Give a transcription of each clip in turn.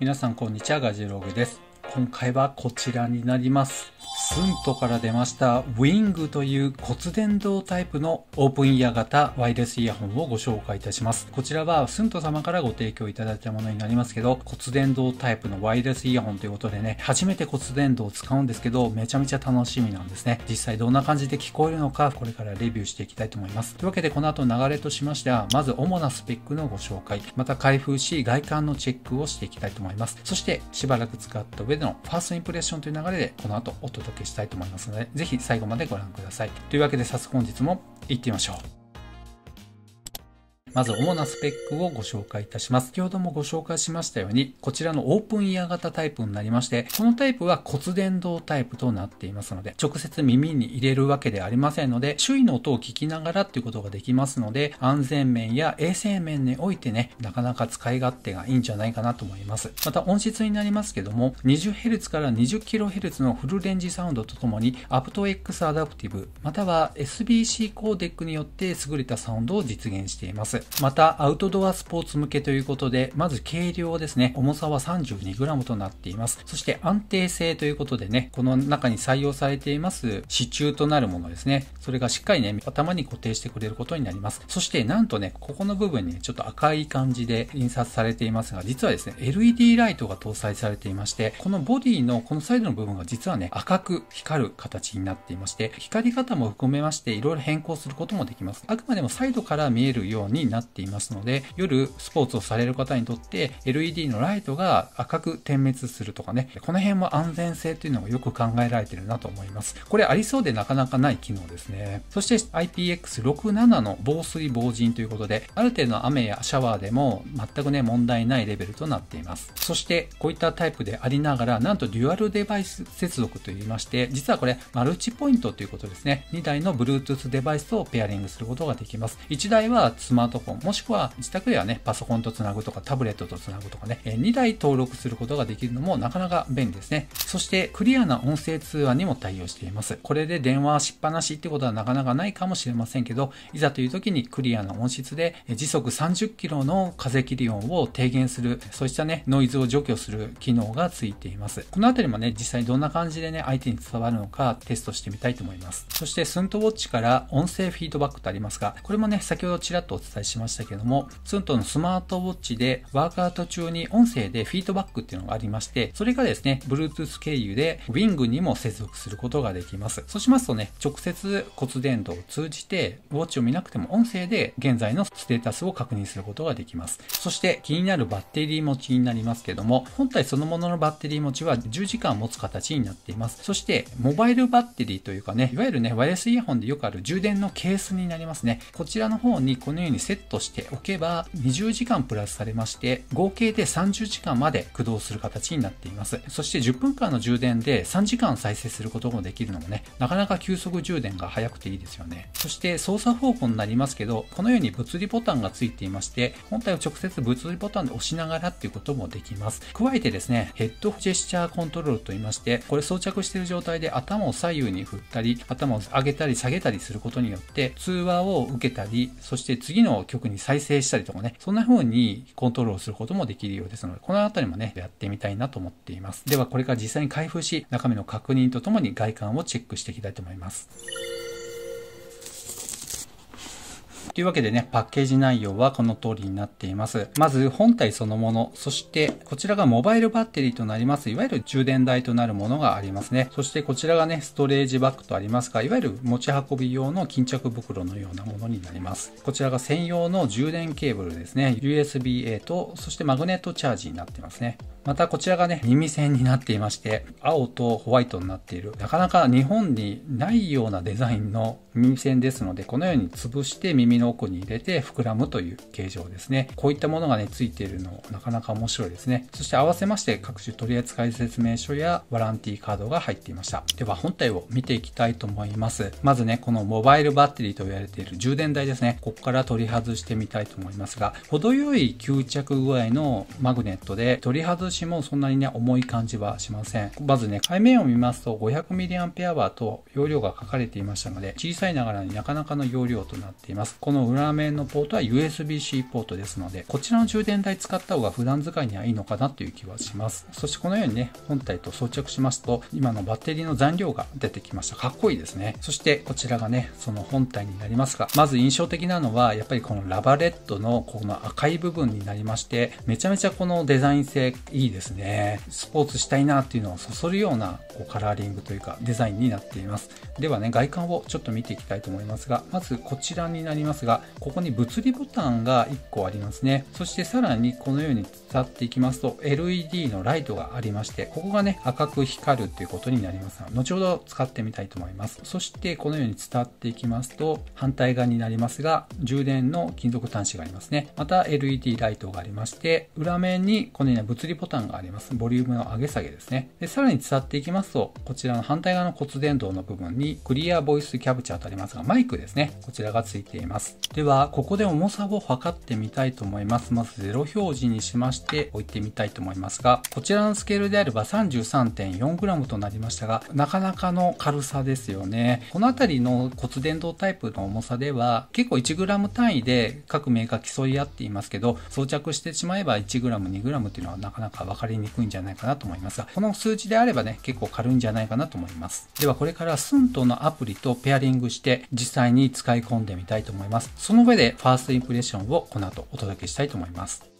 皆さんこんにちはガジログです。今回はこちらになります。スントから出ましたウィングという骨伝導タイプのオープンイヤー型ワイヤレスイヤホンをご紹介いたします。こちらはスント様からご提供いただいたものになりますけど、骨伝導タイプのワイヤレスイヤホンということでね、初めて骨伝導を使うんですけど、めちゃめちゃ楽しみなんですね。実際どんな感じで聞こえるのか、これからレビューしていきたいと思います。というわけでこの後流れとしましては、まず主なスペックのご紹介、また開封し外観のチェックをしていきたいと思います。そしてしばらく使った上でのファーストインプレッションという流れで、この後お届けしたいと思いますので、ぜひ最後までご覧ください。というわけで早速本日も行ってみましょう。まず主なスペックをご紹介いたします。先ほどもご紹介しましたように、こちらのオープンイヤー型タイプになりまして、このタイプは骨伝導タイプとなっていますので、直接耳に入れるわけではありませんので、周囲の音を聞きながらっていうことができますので、安全面や衛生面においてね、なかなか使い勝手がいいんじゃないかなと思います。また音質になりますけども、20Hz から 20kHz のフルレンジサウンドとともに、 aptX Adaptive、または SBC コーデックによって優れたサウンドを実現しています。。また、アウトドアスポーツ向けということで、まず軽量ですね。重さは 32g となっています。そして安定性ということでね、この中に採用されています支柱となるものですね。それがしっかりね、頭に固定してくれることになります。そしてなんとね、ここの部分にね、ちょっと赤い感じで印刷されていますが、実はですね、LED ライトが搭載されていまして、このボディのこのサイドの部分が実はね、赤く光る形になっていまして、光り方も含めまして、いろいろ変更することもできます。あくまでもサイドから見えるようにになっていますので、夜スポーツをされる方にとって LED のライトが赤く点滅するとかね、この辺も安全性というのがよく考えられてるなと思います。これありそうでなかなかない機能ですね。そして IPX67 の防水防塵ということで、ある程度の雨やシャワーでも全くね、問題ないレベルとなっています。そしてこういったタイプでありながら、なんとデュアルデバイス接続といいまして、実はこれマルチポイントということですね。2台の Bluetooth デバイスとペアリングすることができます。1台はスマートフォン、もしくは自宅ではね、パソコンとつなぐとかタブレットとつなぐとかね、2台登録することができるのもなかなか便利ですね。そしてクリアな音声通話にも対応しています。これで電話しっぱなしってことはなかなかないかもしれませんけど、いざという時にクリアな音質で時速30キロの風切り音を低減する、そうしたね、ノイズを除去する機能がついています。このあたりもね、実際どんな感じでね、相手に伝わるのかテストしてみたいと思います。そしてスントウォッチから音声フィードバックとありますが、これもね、先ほどちらっとお伝えしましたけども、ツントのスマートウォッチでワークアウト中に音声でフィードバックっていうのがありまして、それがですね、Bluetooth 経由で Wing にも接続することができます。そうしますとね、直接骨伝導を通じて、ウォッチを見なくても音声で現在のステータスを確認することができます。そして気になるバッテリー持ちになりますけども、本体そのもののバッテリー持ちは10時間持つ形になっています。そして、モバイルバッテリーというかね、いわゆるね、ワイヤレスイヤホンでよくある充電のケースになりますね。こちらの方にこのようにセットしておけば、20時間プラスされまして、合計で30時間まで駆動する形になっています。そして10分間の充電で3時間再生することもできるのもね、なかなか急速充電が早くていいですよね。そして操作方法になりますけど、このように物理ボタンがついていまして、本体を直接物理ボタンで押しながらっていうこともできます。加えてですね、ヘッドジェスチャーコントロールと言いまして、これ装着している状態で頭を左右に振ったり、頭を上げたり下げたりすることによって、通話を受けたり、そして次の曲に再生したりとかね、そんな風にコントロールすることもできるようですので、このあたりもね、やってみたいなと思っています。では、これから実際に開封し、中身の確認とともに外観をチェックしていきたいと思います。というわけでね、パッケージ内容はこの通りになっています。まず本体そのもの、そしてこちらがモバイルバッテリーとなります、いわゆる充電台となるものがありますね。そしてこちらがね、ストレージバッグとありますが、いわゆる持ち運び用の巾着袋のようなものになります。こちらが専用の充電ケーブルですね。USB-A と、そしてマグネットチャージになってますね。またこちらがね、耳栓になっていまして、青とホワイトになっている。なかなか日本にないようなデザインの耳栓ですので、このように潰して耳の奥に入れて膨らむという形状ですね。こういったものがね、ついているの、なかなか面白いですね。そして合わせまして各種取扱説明書やワランティーカードが入っていました。では本体を見ていきたいと思います。まずね、このモバイルバッテリーと言われている充電台ですね。ここから取り外してみたいと思いますが、程よい吸着具合のマグネットで取り外しもそんなにね、重い感じはしません。まずね、背面を見ますと 500mAh と容量が書かれていましたので、小さいながらになかなかの容量となっています。このの裏面のポートは USB-C ポートですので、こちらの充電台使った方が普段使いにはいいのかなという気はします。そしてこのようにね、本体と装着しますと、今のバッテリーの残量が出てきました。かっこいいですね。そしてこちらがね、その本体になりますが、まず印象的なのは、やっぱりこのラバレットのこの赤い部分になりまして、めちゃめちゃこのデザイン性いいですね。スポーツしたいなっていうのをそそるようなこうカラーリングというかデザインになっています。ではね、外観をちょっと見ていきたいと思いますが、まずこちらになりますが、ここに物理ボタンが1個ありますね。そしてさらにこのように伝っていきますと、LED のライトがありまして、ここがね、赤く光るっていうことになりますが、後ほど使ってみたいと思います。そしてこのように伝っていきますと、反対側になりますが、充電の金属端子がありますね。また LED ライトがありまして、裏面にこのような物理ボタンがあります。ボリュームの上げ下げですね。で、さらに伝っていきますと、こちらの反対側の骨伝導の部分にクリアボイスキャプチャーとありますが、マイクですね。こちらがついています。では、ここで重さを測ってみたいと思います。まず0表示にしましてして置いてみたいと思いますが、こちらのスケールであれば 33.4g となりましたが、なかなかの軽さですよね。この辺りの骨伝導タイプの重さでは、結構 1g 単位で各メーカー競い合っていますけど、装着してしまえば 1g、2g っていうのはなかなか分かりにくいんじゃないかなと思いますが、この数値であればね、結構軽いんじゃないかなと思います。ではこれからスントのアプリとペアリングして実際に使い込んでみたいと思います。その上でファーストインプレッションをこの後お届けしたいと思います。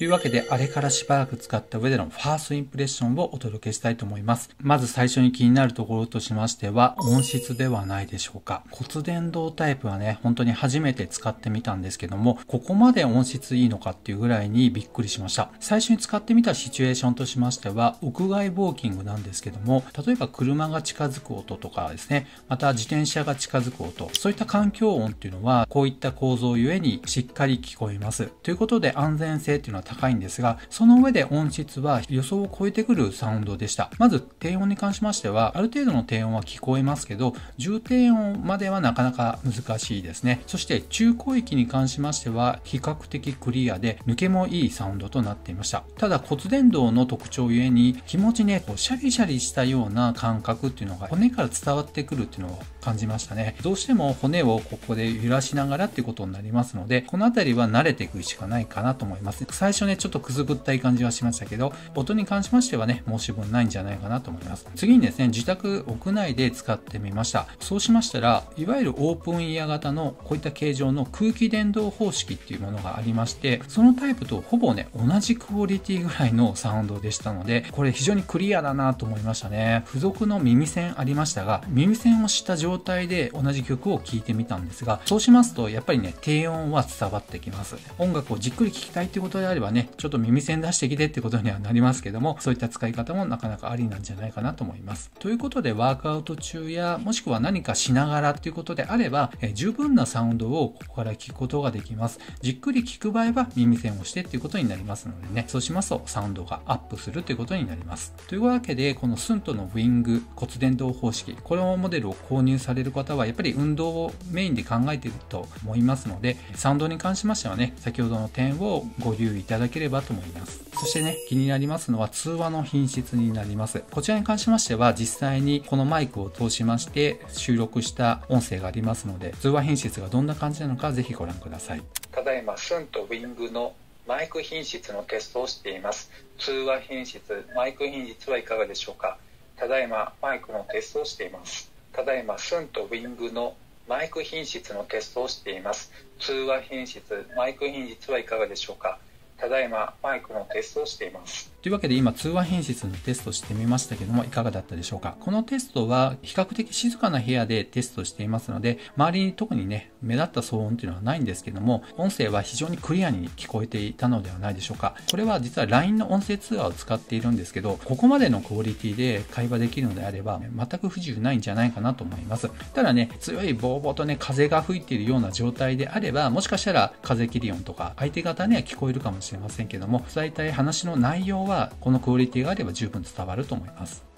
というわけで、あれからしばらく使った上でのファーストインプレッションをお届けしたいと思います。まず最初に気になるところとしましては、音質ではないでしょうか。骨伝導タイプはね、本当に初めて使ってみたんですけども、ここまで音質いいのかっていうぐらいにびっくりしました。最初に使ってみたシチュエーションとしましては、屋外ウォーキングなんですけども、例えば車が近づく音とかですね、また自転車が近づく音、そういった環境音っていうのは、こういった構造ゆえにしっかり聞こえます。ということで安全性っていうのは高いんですが、その上で音質は予想を超えてくるサウンドでした。まず低音に関しましては、ある程度の低音は聞こえますけど、重低音まではなかなか難しいですね。そして中高域に関しましては、比較的クリアで抜けもいいサウンドとなっていました。ただ骨伝導の特徴ゆえに気持ちね、こうシャリシャリしたような感覚っていうのが骨から伝わってくるっていうのを感じましたね。どうしても骨をここで揺らしながらっていうことになりますので、この辺りは慣れていくしかないかなと思います。最初ね、ちょっとくすぐったい感じはしましたけど、音に関しましてはね、申し分ないんじゃないかなと思います。次にですね、自宅屋内で使ってみました。そうしましたら、いわゆるオープンイヤー型のこういった形状の空気伝導方式っていうものがありまして、そのタイプとほぼね、同じクオリティぐらいのサウンドでしたので、これ非常にクリアだなと思いましたね。付属の耳栓ありましたが、耳栓をした状態で同じ曲を聴いてみたんですが、そうしますと、やっぱりね、低音は伝わってきます。音楽をじっくり聴きたいってことであればね、ちょっと耳栓出してきてってことにはなりますけども、そういった使い方もなかなかありなんじゃないかなと思います。ということで、ワークアウト中や、もしくは何かしながらっていうことであれば、え十分なサウンドをここから聞くことができます。じっくり聞く場合は耳栓をしてっていうことになりますのでね、そうしますとサウンドがアップするということになります。というわけで、このスントのウィング骨伝導方式、このモデルを購入される方は、やっぱり運動をメインで考えていると思いますので、サウンドに関しましてはね、先ほどの点をご留意いただければと思います。そしてね、気になりますのは通話の品質になります。こちらに関しましては、実際にこのマイクを通しまして収録した音声がありますので、通話品質がどんな感じなのかぜひご覧ください。ただいま、スンとウィングのマイク品質のテストをしています。通話品質、マイク品質はいかがでしょうかただいま、マイクのテストをしています。ただいま、スンとウィングのマイク品質のテストをしています。通話品質、マイク品質はいかがでしょうかただいまマイクのテストをしています。というわけで今通話品質のテストしてみましたけどもいかがだったでしょうか？このテストは比較的静かな部屋でテストしていますので周りに特にね目立った騒音っていうのはないんですけども音声は非常にクリアに聞こえていたのではないでしょうか？これは実は LINE の音声通話を使っているんですけどここまでのクオリティで会話できるのであれば全く不自由ないんじゃないかなと思います。ただね強いボーボーとね風が吹いているような状態であればもしかしたら風切り音とか相手方には聞こえるかもしれませんけども大体話の内容ははこのクオリティがあれば十分伝わると思います。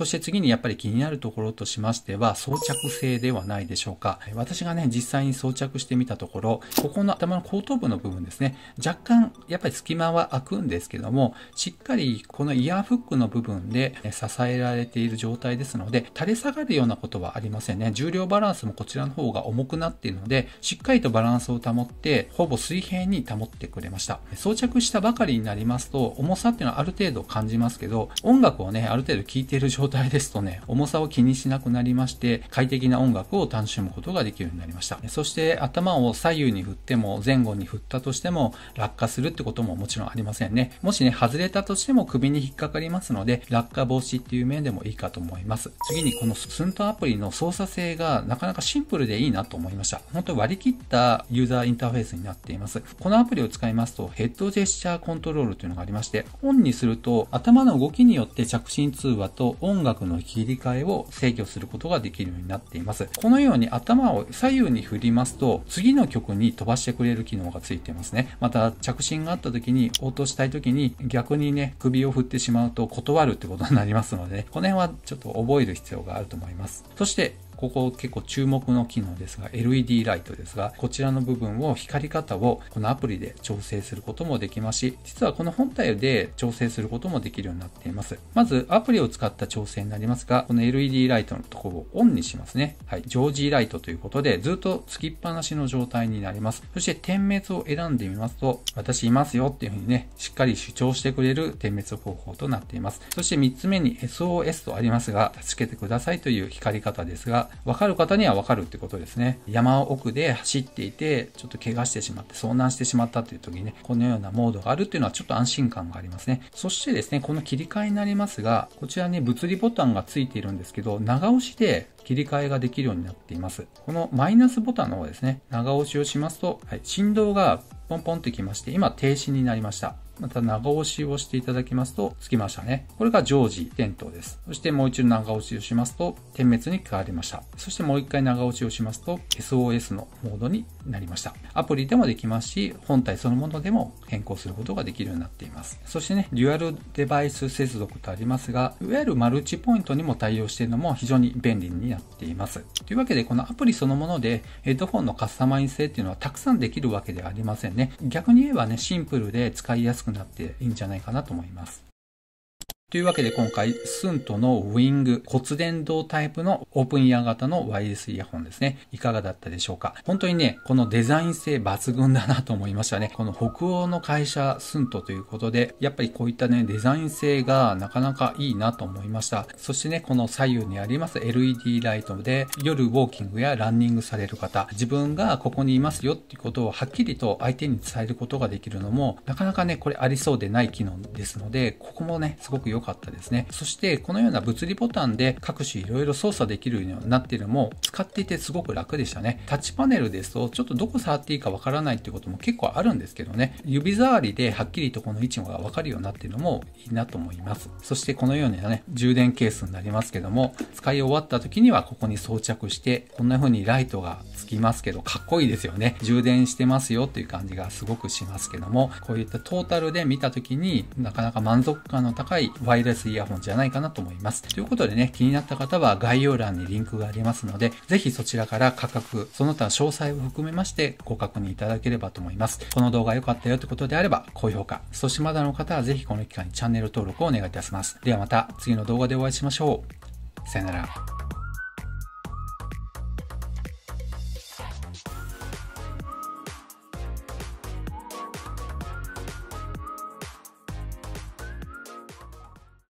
そして次にやっぱり気になるところとしましては、装着性ではないでしょうか。私がね、実際に装着してみたところ、ここの頭の後頭部の部分ですね、若干やっぱり隙間は空くんですけども、しっかりこのイヤーフックの部分で支えられている状態ですので、垂れ下がるようなことはありませんね。重量バランスもこちらの方が重くなっているので、しっかりとバランスを保って、ほぼ水平に保ってくれました。装着したばかりになりますと、重さっていうのはある程度感じますけど、音楽をね、ある程度聴いている状態態ですとね、重さを気にしなくなりまして、快適な音楽を楽しむことができるようになりました。そして頭を左右に振っても、前後に振ったとしても、落下するってことももちろんありませんね。もしね、外れたとしても首に引っかかりますので、落下防止っていう面でもいいかと思います。次にこのスントアプリの操作性がなかなかシンプルでいいなと思いました。本当に割り切ったユーザーインターフェースになっています。このアプリを使いますと、ヘッドジェスチャーコントロールというのがありまして、オンにすると頭の動きによって着信通話と音楽の切り替えを制御することができるようになっています。このように頭を左右に振りますと、次の曲に飛ばしてくれる機能がついてますね。また、着信があった時に、応答したい時に逆にね、首を振ってしまうと断るってことになりますので、ね、この辺はちょっと覚える必要があると思います。そして、ここ結構注目の機能ですが、LED ライトですが、こちらの部分を光り方をこのアプリで調整することもできますし、実はこの本体で調整することもできるようになっています。まず、アプリを使った調整になりますが、この LED ライトのところをオンにしますね。はい。常時ライトということで、ずっとつきっぱなしの状態になります。そして点滅を選んでみますと、私いますよっていうふうにね、しっかり主張してくれる点滅方法となっています。そして3つ目に SOS とありますが、助けてくださいという光り方ですが、わかる方にはわかるってことですね。山奥で走っていて、ちょっと怪我してしまって遭難してしまったという時にね、このようなモードがあるっていうのはちょっと安心感がありますね。そしてですね、この切り替えになりますが、こちらに物理ボタンがついているんですけど、長押しで切り替えができるようになっています。このマイナスボタンの方ですね、長押しをしますと、はい、振動がポンポンってきまして、今停止になりました。また長押しをしていただきますと、つきましたね。これが常時点灯です。そしてもう一度長押しをしますと、点滅に変わりました。そしてもう一回長押しをしますと、SOS のモードになりました。アプリでもできますし、本体そのものでも変更することができるようになっています。そしてね、デュアルデバイス接続とありますが、いわゆるマルチポイントにも対応しているのも非常に便利になっています。というわけで、このアプリそのものでヘッドフォンのカスタマイズ性っていうのはたくさんできるわけではありませんね。逆に言えばね、シンプルで使いやすくなっていいんじゃないかなと思います。というわけで今回、スントのウィング骨伝導タイプのオープンイヤー型のワイヤレスイヤホンですね。いかがだったでしょうか？本当にね、このデザイン性抜群だなと思いましたね。この北欧の会社スントということで、やっぱりこういったね、デザイン性がなかなかいいなと思いました。そしてね、この左右にあります LED ライトで夜ウォーキングやランニングされる方、自分がここにいますよっていうことをはっきりと相手に伝えることができるのも、なかなかね、これありそうでない機能ですので、ここもね、すごく良良かったですね。そしてこのような物理ボタンで各種いろいろ操作できるようになっているのも使っていてすごく楽でしたね。タッチパネルですとちょっとどこ触っていいかわからないってことも結構あるんですけどね。指触りではっきりとこの位置がわかるようになっているのもいいなと思います。そしてこのようなね、充電ケースになりますけども、使い終わった時にはここに装着して、こんな風にライトがつきますけど、かっこいいですよね。充電してますよっていう感じがすごくしますけども、こういったトータルで見た時になかなか満足感の高いワイヤレスイヤホンじゃないかなと思います。ということでね、気になった方は概要欄にリンクがありますので、ぜひそちらから価格、その他詳細を含めましてご確認いただければと思います。この動画良かったよってことであれば、高評価、そしてまだの方はぜひこの機会にチャンネル登録をお願いいたします。ではまた次の動画でお会いしましょう。さよなら。